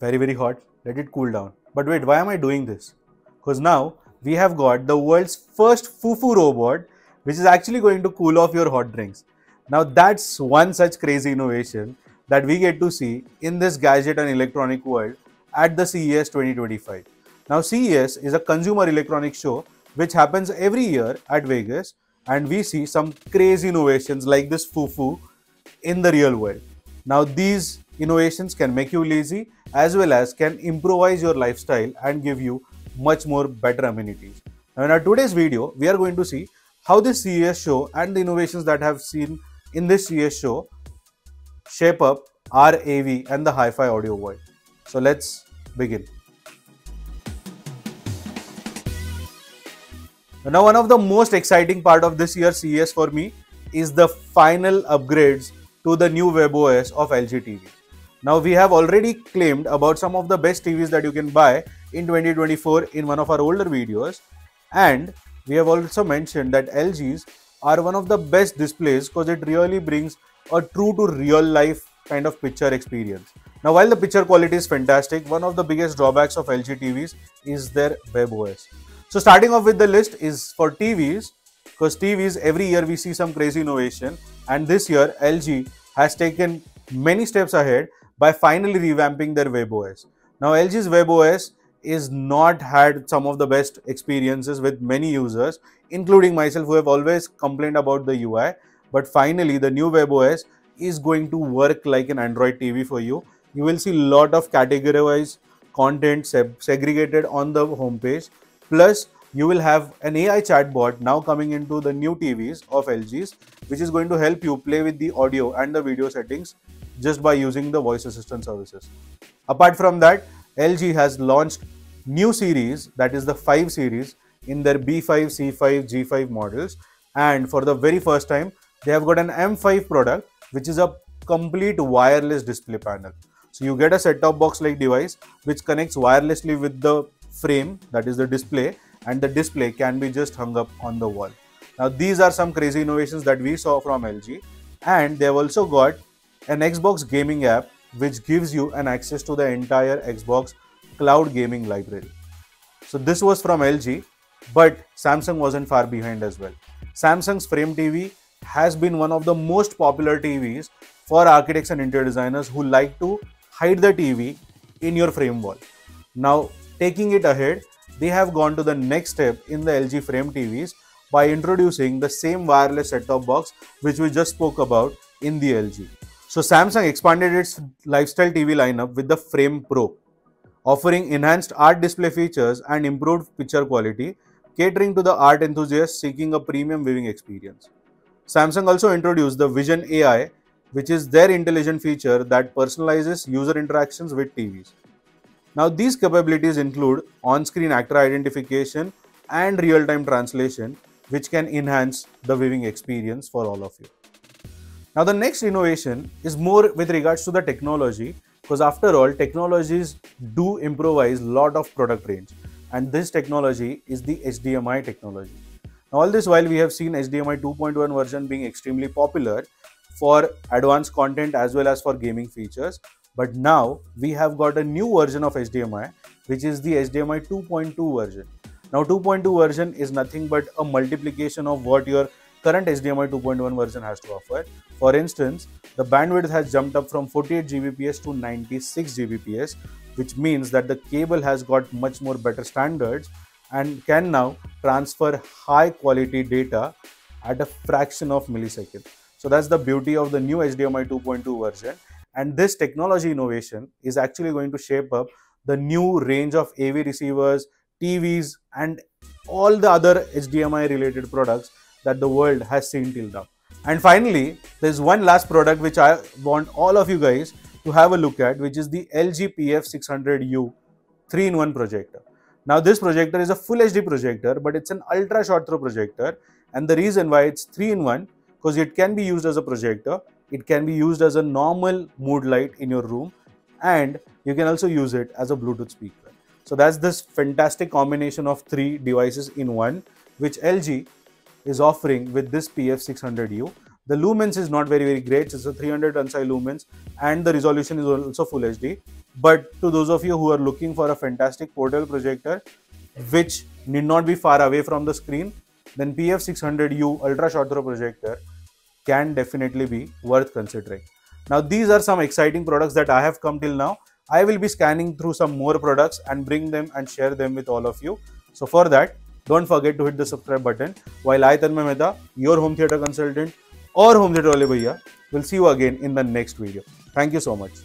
very very hot, let it cool down. But wait, why am I doing this? Because now we have got the world's first Fufu robot which is actually going to cool off your hot drinks. Now that's one such crazy innovation that we get to see in this gadget and electronic world at the CES 2025. Now CES is a consumer electronics show which happens every year at Vegas and we see some crazy innovations like this fufu in the real world. Now these innovations can make you lazy as well as can improvise your lifestyle and give you much more better amenities. Now in our today's video, we are going to see how this CES show and the innovations that have seen in this CES show shape up our AV and the hi-fi audio world. So let's begin. Now one of the most exciting part of this year's CES for me is the final upgrades to the new WebOS of LG TV. Now we have already claimed about some of the best TVs that you can buy in 2024 in one of our older videos and we have also mentioned that LGs are one of the best displays because it really brings a true to real life kind of picture experience. Now while the picture quality is fantastic, one of the biggest drawbacks of LG TVs is their WebOS. So starting off with the list is for TVs because TVs every year we see some crazy innovation and this year LG has taken many steps ahead by finally revamping their WebOS. Now LG's WebOS is not had some of the best experiences with many users including myself who have always complained about the UI but finally the new WebOS is going to work like an Android TV for you. You will see a lot of categorized content segregated on the homepage Plus, you will have an AI chatbot now coming into the new TVs of LG's, which is going to help you play with the audio and the video settings just by using the voice assistant services. Apart from that, LG has launched new series, that is the 5 series, in their B5, C5, G5 models. And for the very first time, they have got an M5 product, which is a complete wireless display panel. So you get a set-top box like device, which connects wirelessly with the frame that is the display and the display can be just hung up on the wall. Now these are some crazy innovations that we saw from LG and they've also got an Xbox gaming app which gives you an access to the entire Xbox cloud gaming library. So this was from LG but Samsung wasn't far behind as well. Samsung's Frame TV has been one of the most popular TVs for architects and interior designers who like to hide the TV in your frame wall. Now Taking it ahead, they have gone to the next step in the LG Frame TVs by introducing the same wireless set-top box which we just spoke about in the LG. So Samsung expanded its lifestyle TV lineup with the Frame Pro, offering enhanced art display features and improved picture quality, catering to the art enthusiasts seeking a premium viewing experience. Samsung also introduced the Vision AI, which is their intelligent feature that personalizes user interactions with TVs. Now these capabilities include on-screen actor identification and real-time translation which can enhance the viewing experience for all of you. Now the next innovation is more with regards to the technology because after all technologies do improvise a lot of product range and this technology is the HDMI technology. Now all this while we have seen HDMI 2.1 version being extremely popular for advanced content as well as for gaming features but now we have got a new version of HDMI, which is the HDMI 2.2 version. Now 2.2 version is nothing but a multiplication of what your current HDMI 2.1 version has to offer. For instance, the bandwidth has jumped up from 48 Gbps to 96 Gbps, which means that the cable has got much more better standards and can now transfer high quality data at a fraction of millisecond. So that's the beauty of the new HDMI 2.2 version and this technology innovation is actually going to shape up the new range of AV receivers, TVs, and all the other HDMI related products that the world has seen till now. And finally, there's one last product which I want all of you guys to have a look at, which is the LG PF600U 3-in-1 projector. Now this projector is a full HD projector, but it's an ultra short throw projector. And the reason why it's 3-in-1, because it can be used as a projector, it can be used as a normal mood light in your room and you can also use it as a Bluetooth speaker. So that's this fantastic combination of three devices in one which LG is offering with this PF600U. The lumens is not very very great. It's a 300 ANSI lumens and the resolution is also full HD. But to those of you who are looking for a fantastic portable projector, which need not be far away from the screen, then PF600U ultra short throw projector can definitely be worth considering. Now these are some exciting products that I have come till now. I will be scanning through some more products and bring them and share them with all of you. So for that, don't forget to hit the subscribe button while I Tan Mehta your home theatre consultant और home theatre वाले भैया will see you again in the next video thank you so much